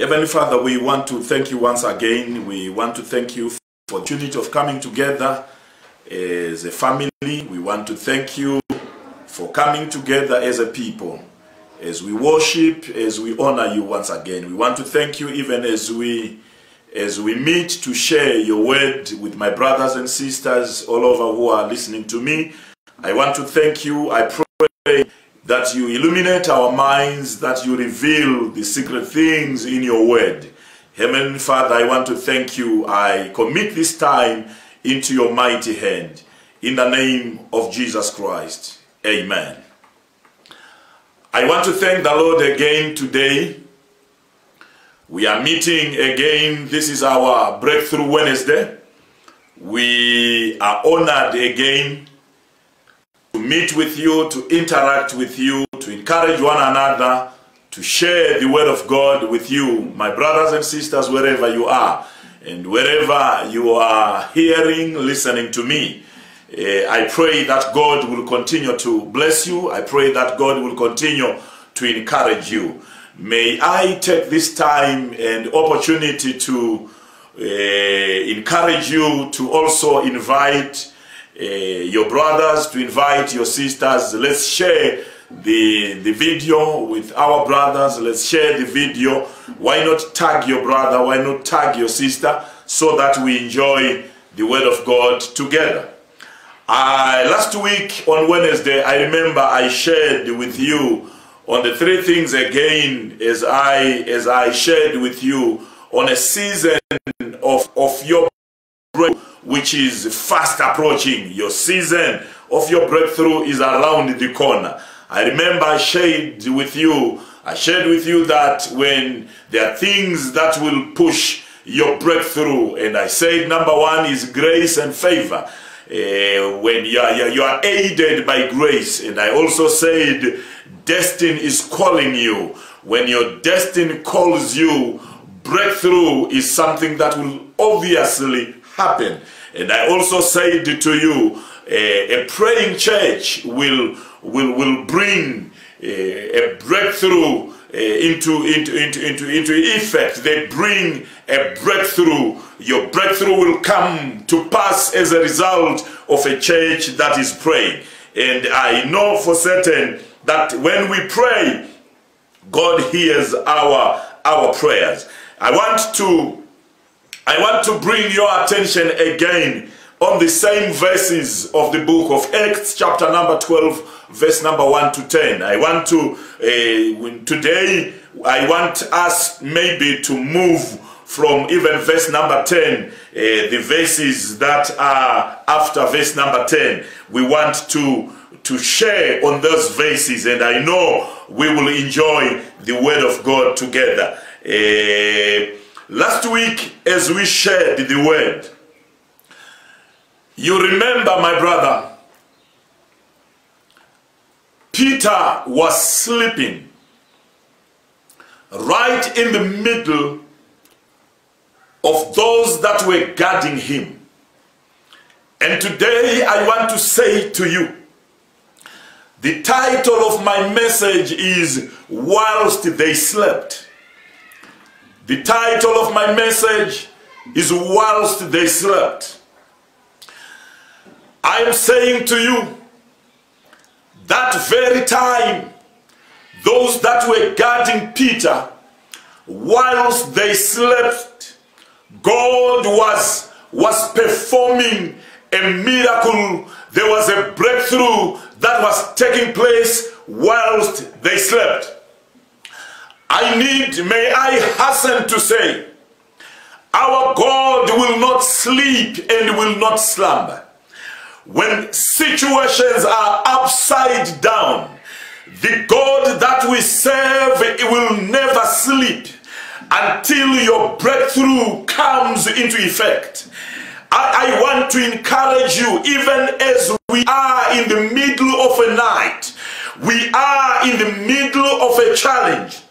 Heavenly Father, we want to thank you once again. We want to thank you for the opportunity of coming together as a family. We want to thank you for coming together as a people. As we worship, as we honor you once again. We want to thank you even as we as we meet to share your word with my brothers and sisters all over who are listening to me. I want to thank you. I pray that you illuminate our minds, that you reveal the secret things in your word. Heavenly Father, I want to thank you. I commit this time into your mighty hand. In the name of Jesus Christ. Amen. I want to thank the Lord again today. We are meeting again. This is our Breakthrough Wednesday. We are honored again to meet with you, to interact with you, to encourage one another, to share the Word of God with you, my brothers and sisters, wherever you are, and wherever you are hearing, listening to me. Uh, I pray that God will continue to bless you. I pray that God will continue to encourage you. May I take this time and opportunity to uh, encourage you to also invite your brothers, to invite your sisters. Let's share the, the video with our brothers. Let's share the video. Why not tag your brother? Why not tag your sister? So that we enjoy the Word of God together. Uh, last week on Wednesday, I remember I shared with you on the three things again as I as I shared with you on a season of, of your which is fast approaching. Your season of your breakthrough is around the corner. I remember I shared with you, I shared with you that when there are things that will push your breakthrough, and I said number one is grace and favor. Uh, when you are, you are aided by grace, and I also said destiny is calling you. When your destiny calls you, breakthrough is something that will obviously happen. And I also said to you, a, a praying church will, will, will bring a, a breakthrough uh, into, into, into, into, into effect. They bring a breakthrough. Your breakthrough will come to pass as a result of a church that is praying. And I know for certain that when we pray, God hears our, our prayers. I want to I want to bring your attention again on the same verses of the book of Acts, chapter number 12, verse number 1 to 10. I want to, uh, today, I want us maybe to move from even verse number 10, uh, the verses that are after verse number 10. We want to to share on those verses and I know we will enjoy the word of God together. Uh, Last week, as we shared the word, you remember, my brother, Peter was sleeping right in the middle of those that were guarding him. And today I want to say to you, the title of my message is Whilst They Slept. The title of my message is Whilst They Slept. I am saying to you, that very time, those that were guarding Peter, whilst they slept, God was, was performing a miracle. There was a breakthrough that was taking place whilst they slept. I need, may I hasten to say, our God will not sleep and will not slumber. When situations are upside down, the God that we serve will never sleep until your breakthrough comes into effect. I, I, want to encourage you, even as we are in the middle of a night, we are in the middle of a challenge.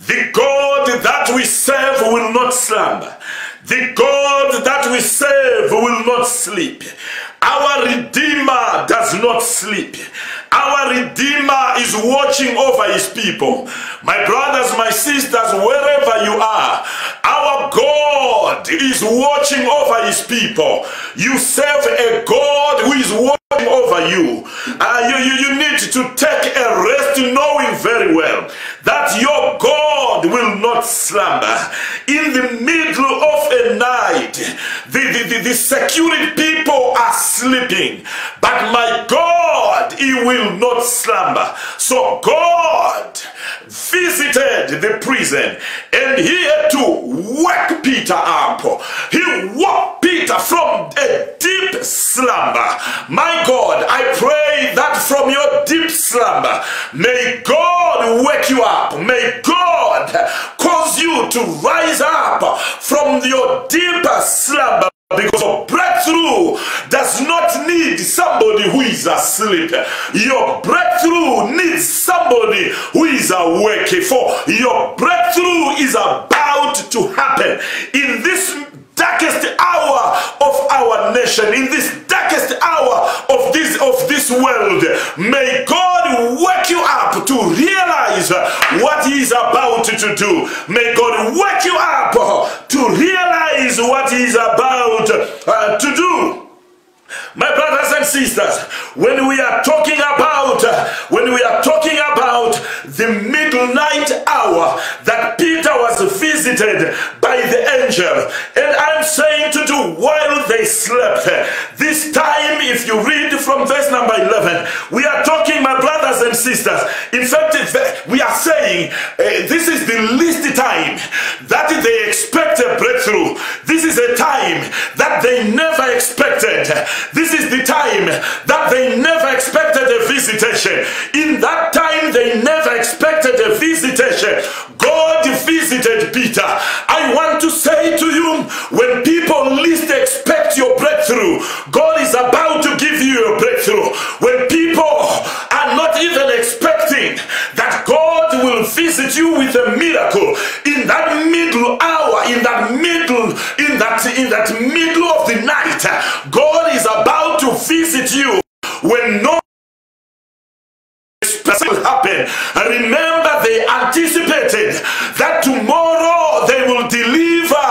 The God that we serve will not slumber. The God that we serve will not sleep. Our Redeemer does not sleep. Our Redeemer is watching over his people. My brothers, my sisters, wherever you are, our God is watching over his people. You serve a God who is watching over you. Uh, you, you. You need to take a rest knowing very well that your Will not slumber. In the middle of a night, the, the, the, the security people are sleeping, but my God, he will not slumber. So God visited the prison and he had to wake Peter up. He woke Peter from a deep slumber. My God, I pray that from your deep slumber, may God wake you up. May God cause you to rise up from your deeper slumber. Because a breakthrough does not need somebody who is asleep. Your breakthrough needs somebody who is awake. For your breakthrough is about to happen in this darkest hour sisters, when we are talking about when we are talking about the midnight hour that Peter was visited by the angel, and I'm saying to do while they slept. This time, if you read from verse number 11, we are talking, my brothers and sisters. In fact, we are saying uh, this is the least time that they expect a breakthrough. This is a time that they never expected. This is the time that they never expected a visitation. In that time, they never expected a visitation. God visited Peter. I want to say to you, when in that middle of the night, God is about to visit you when no will happen. Remember, they anticipated that tomorrow they will deliver,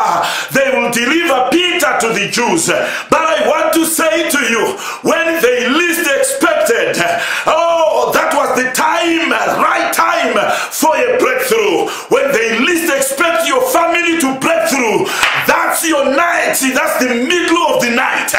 they will deliver Peter to the Jews. But I want to say to you, when they least expected, oh, that was the time, right time for a breakthrough. When they least expect your family to that's your night, that's the middle of the night.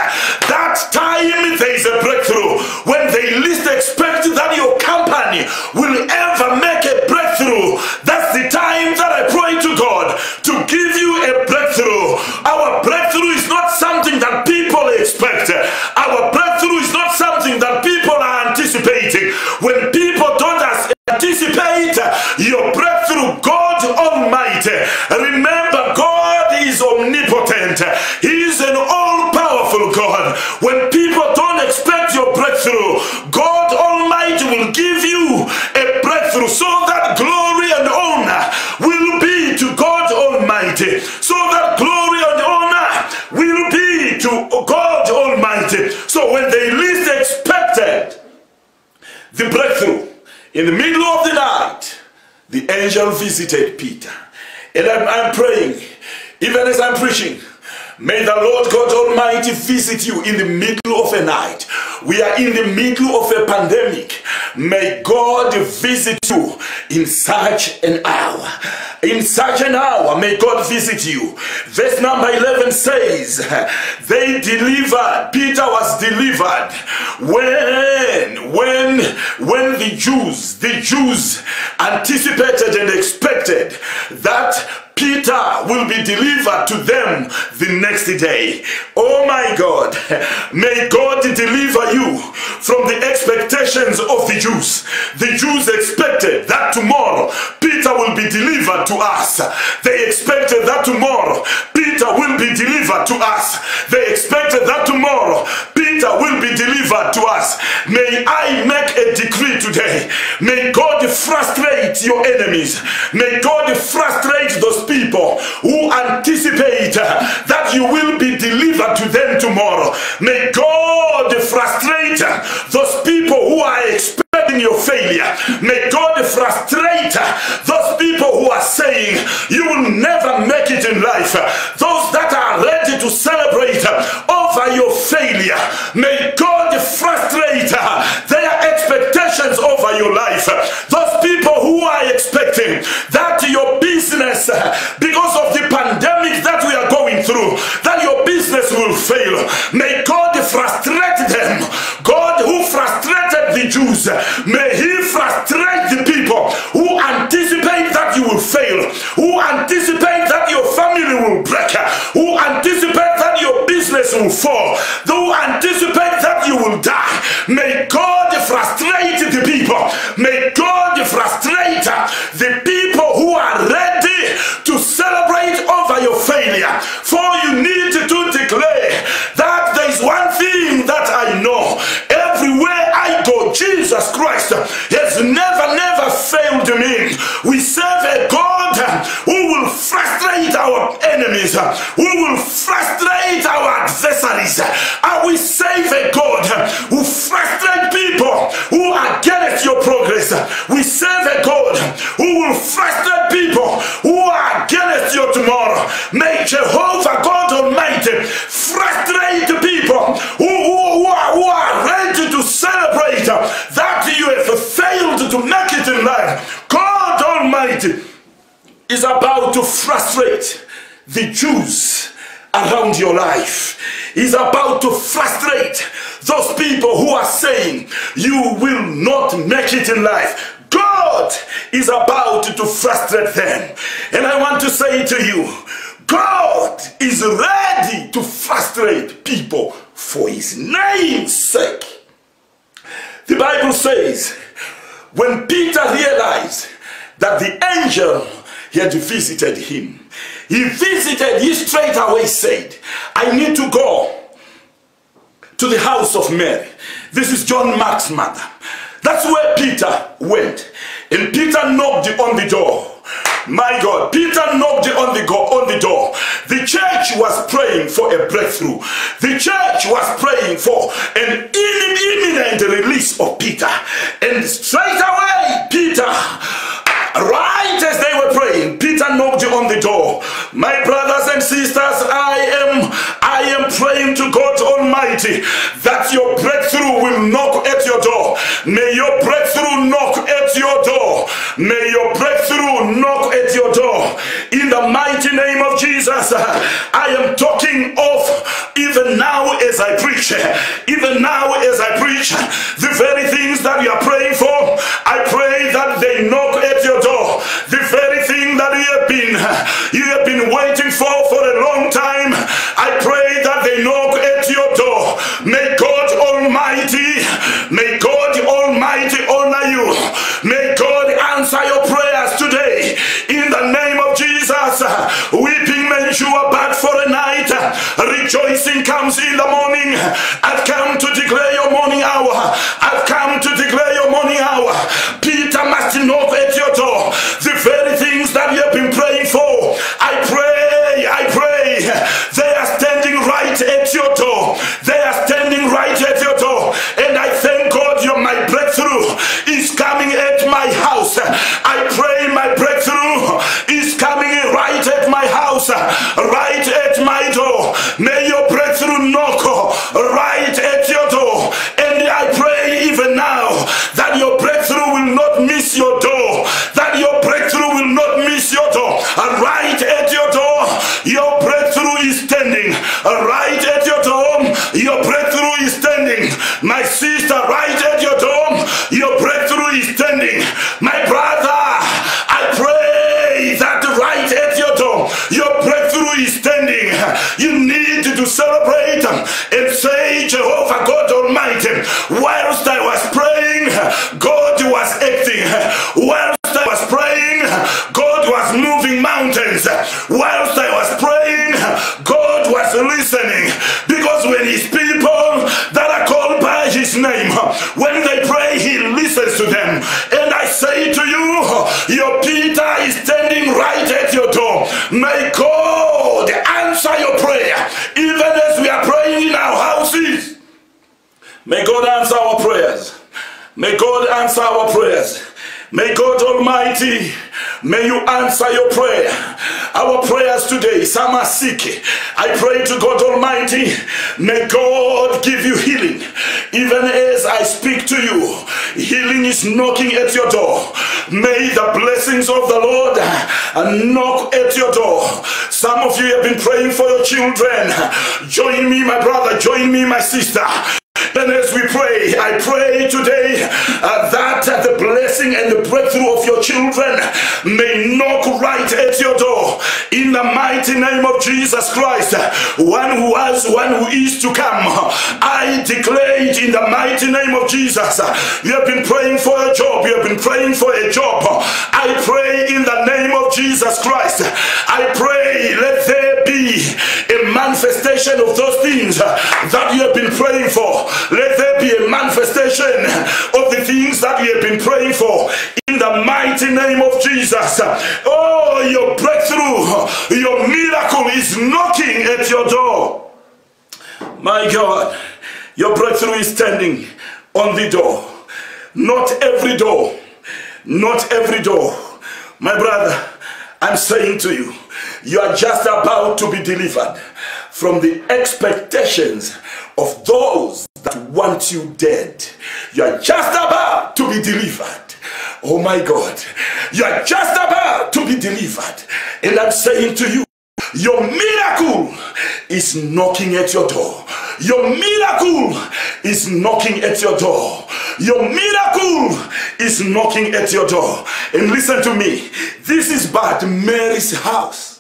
That time there is a breakthrough. When they least expect that your company will ever make a breakthrough, that's the time that I pray to God to give you a breakthrough. Our breakthrough is not something that people expect. Our breakthrough is not something that people are anticipating. When people don't anticipate your breakthrough, in the middle of the night, the angel visited Peter. And I'm, I'm praying, even as I'm preaching, May the Lord God Almighty visit you in the middle of a night. We are in the middle of a pandemic. May God visit you in such an hour. In such an hour, may God visit you. Verse number 11 says, They delivered, Peter was delivered when, when, when the Jews, the Jews anticipated and expected that Peter will be delivered to them the next day. Oh my God, may God deliver you from the expectations of the Jews. The Jews expected that tomorrow Peter will be delivered to us. They expected that tomorrow Peter will be delivered to us. They expected that tomorrow Peter will be delivered to us. May I make a decree today. May God frustrate your enemies. May God frustrate those people who anticipate that you will be delivered to them tomorrow. May God frustrate are expecting your failure. May God frustrate those people who are saying you will never make it in life. Those that are ready to celebrate over your failure. May God frustrate their expectations over your life. Those people who are expecting that your business, because of the pandemic that we are going through, that your business will fail. May God frustrate them. God who frustrated the Jews, may He frustrate the people who anticipate that you will fail, who anticipate that your family will break, who anticipate that your business will fall, enemies, uh, who will frustrate our adversaries. And we serve a God uh, who frustrates people who are against your progress. We serve a God who will frustrate people who are against your tomorrow. May Jehovah God Almighty frustrate people who, who, who, are, who are ready to celebrate that you have failed to make it in life. God Almighty is about to frustrate the Jews around your life. He's about to frustrate those people who are saying you will not make it in life. God is about to frustrate them. And I want to say to you, God is ready to frustrate people for his name's sake. The Bible says, when Peter realized that the angel had visited him, he visited, he straight away said, I need to go to the house of Mary. This is John Mark's mother. That's where Peter went. And Peter knocked on the door. My God, Peter knocked on the, go- on the door. The church was praying for a breakthrough. The church was praying for an imminent release of Peter. And straight away, Peter right as they were praying peter knocked on the door my brothers and sisters i am i am praying to god almighty that your breakthrough will knock at your door. May your breakthrough knock at your door. May your breakthrough knock at your door. In the mighty name of jesus i am talking of even now as i preach. Even now as i preach the very things that you are praying for i pray that they knock at your door. The very thing that you have been you have been waiting for for a long time. I pray that they knock at your door. May God Almighty, may God Almighty honor you. May God answer your prayers today in the name of Jesus. Weeping may endure but for a night. Rejoicing comes in the morning. May God answer your prayer, even as we are praying in our houses. May God answer our prayers. May God answer our prayers. May God Almighty, may you answer your prayer. Our prayers today, some are sick. I pray to God Almighty, may God give you healing. Even as I speak to you, healing is knocking at your door. May the blessings of the Lord uh, knock at your door. Some of you have been praying for your children. Join me, my brother. Join me, my sister. And as we pray, I pray today uh, that uh, the blessing and the breakthrough of your children may knock right at your door. In the mighty name of Jesus Christ, one who was, one who is to come. I declare it in the mighty name of Jesus. You have been praying for a job. You have been praying for a job. I pray in the name of Jesus Christ. I pray, let there manifestation of those things that you have been praying for. Let there be a manifestation of the things that you have been praying for in the mighty name of Jesus. Oh, your breakthrough, your miracle is knocking at your door. My God, your breakthrough is standing on the door. Not every door, not every door. My brother, I'm saying to you, you are just about to be delivered from the expectations of those that want you dead. You are just about to be delivered. Oh my God. You are just about to be delivered. And I'm saying to you, your miracle is knocking at your door. Your miracle is knocking at your door. Your miracle is knocking at your door. And listen to me. This is but Mary's house.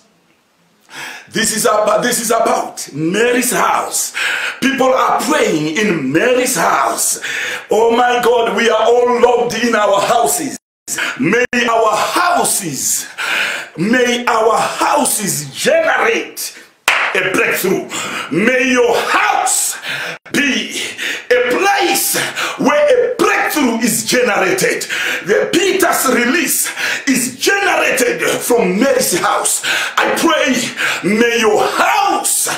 This is about this is about Mary's house. People are praying in Mary's house. Oh my God, we are all locked in our houses. May our houses, may our houses generate a breakthrough. May your house be a place where a breakthrough is generated. The Peter's release is generated from Mary's house. I pray, may your house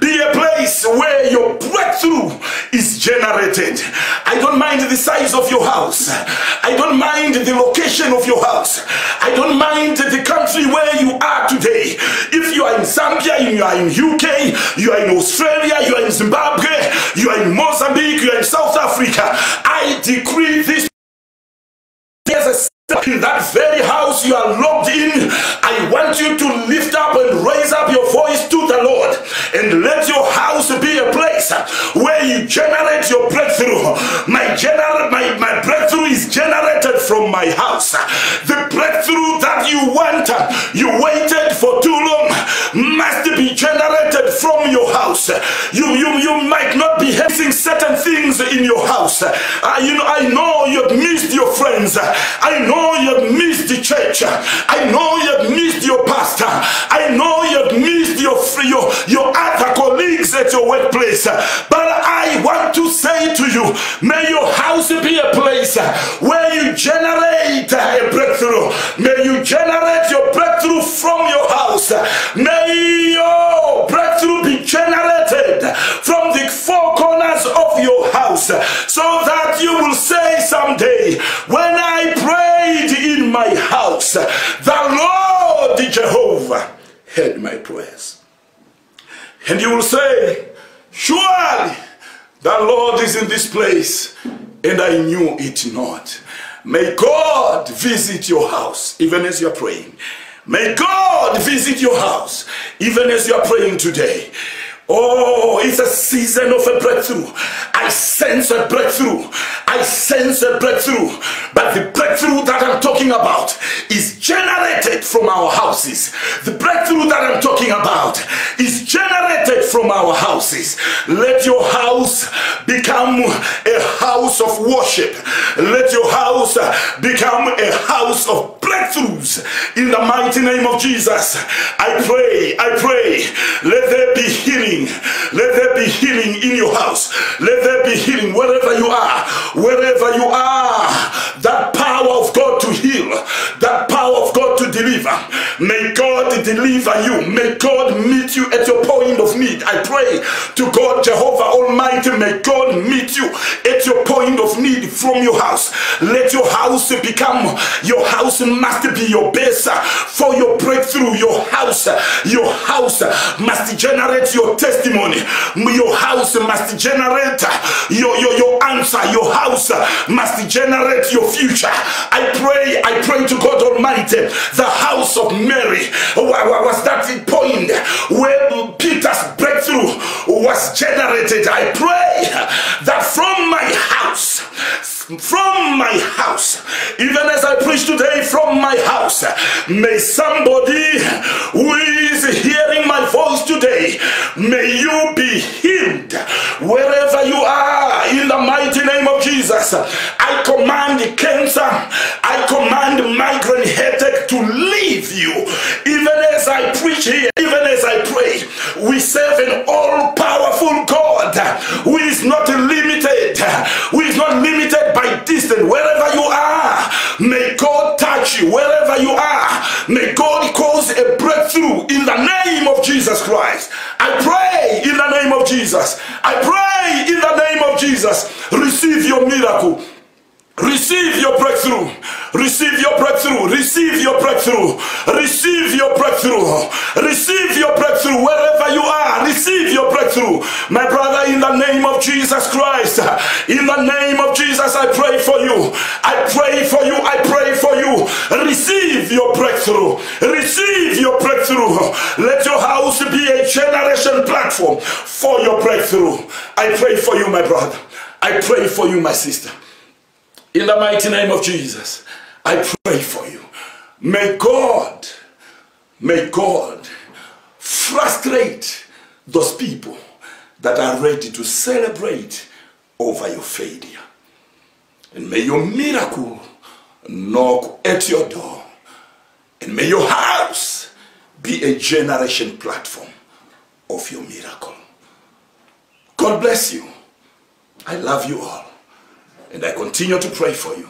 be a place where your breakthrough is generated. I don't mind the size of your house. I don't mind the location of your house. I don't mind the country where you are today. If you are in Zambia, you are in UK, you are in Australia, you are in Zimbabwe, you are in Mozambique, you are in South Africa. I decree there's a in that very house you are locked in, I want you to lift up and raise up your voice to the Lord and let your house be a place where you generate your breakthrough. My general, my, my breakthrough is generated from my house. The breakthrough that you want, you waited for too long, must be generated your house. You you you might not be having certain things in your house. Uh, you know, I know you've missed your friends. I know know you've missed the church. I know you've missed your pastor. I know you've missed your, your, your other colleagues at your workplace. But I want to say to you, may your house be a place where you generate a breakthrough. May you generate heard my prayers. And you will say, Surely the Lord is in this place, and I knew it not. May God visit your house even as you're praying. May God visit your house even as you're praying today. Oh, it's a season of a breakthrough. I sense a breakthrough. I sense a breakthrough. But the breakthrough that I'm talking about is generated from our houses. The breakthrough that I'm talking about is generated from our houses. Let your house become a house of worship. Let your house become a house of breakthroughs in the mighty name of Jesus. I pray, I pray, let there be healing. Let there be healing in your house. Let there be healing wherever you are. Wherever you are. That power of God to heal. Deliver. You. May God meet you at your point of need. I pray to God, Jehovah Almighty, may God meet you at your point of need from your house. Let your house become, your house must be your base for your breakthrough. Your house, your house must generate your testimony. Your house must generate your, your, your answer. Your house must generate your future. I pray, I pray to God Almighty, the house of Mary was that the point where Peter's breakthrough was generated. I pray that from my house, from my house, even as I preach today from my house, may somebody who is hearing my voice today, may you be healed wherever you are in the mighty name of Jesus. I command cancer, I command migraine headache to leave you, I preach here, even as I pray. We serve an all powerful God who is not limited, who is not limited by distance. Wherever you are, may God touch you. Wherever you are, may God cause a breakthrough in the name of Jesus Christ. I pray in the name of Jesus. I pray in the name of Jesus. Receive your miracle. Receive your breakthrough. Receive your breakthrough. Receive your breakthrough. Receive your breakthrough. Receive your breakthrough wherever you are. Receive your breakthrough. My brother, in the name of Jesus Christ, in the name of Jesus, I pray for you. I pray for you. I pray for you. Receive your breakthrough. Receive your breakthrough. Let your house be a generation platform for your breakthrough. I pray for you, my brother. I pray for you, my sister. In the mighty name of Jesus, I pray for you. May God, may God frustrate those people that are ready to celebrate over your failure. And may your miracle knock at your door. And may your house be a generation platform of your miracle. God bless you. I love you all. And I continue to pray for you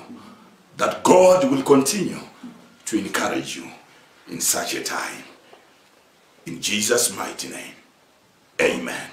that God will continue to encourage you in such a time. In Jesus' mighty name, amen.